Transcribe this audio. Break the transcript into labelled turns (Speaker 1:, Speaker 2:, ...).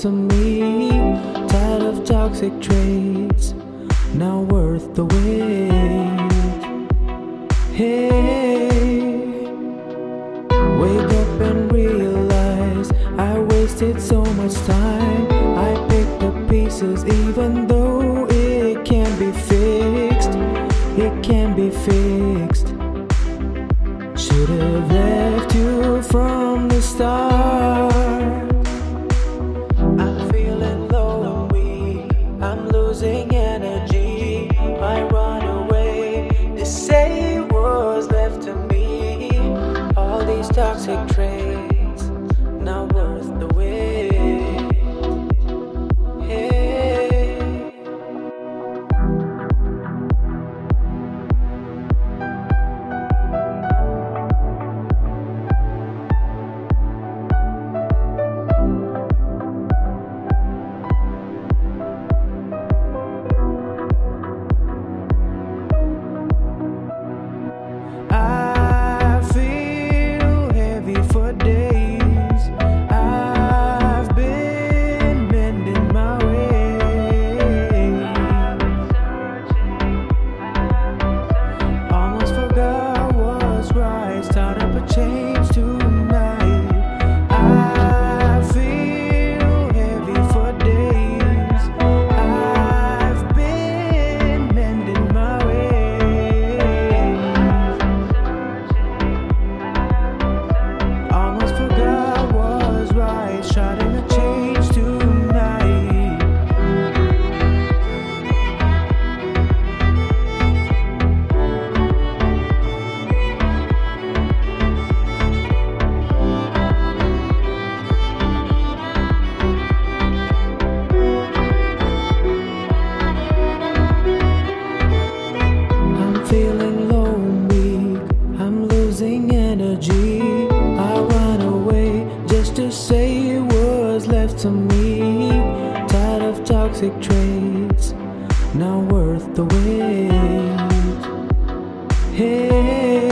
Speaker 1: to me. Tired of toxic traits, now worth the wait. Hey, wake up and realize I wasted so much time. I picked up pieces, even though it can be fixed. It can be fixed. Should have toxic traits, to me. Tired of toxic traits, now worth the wait. Hey.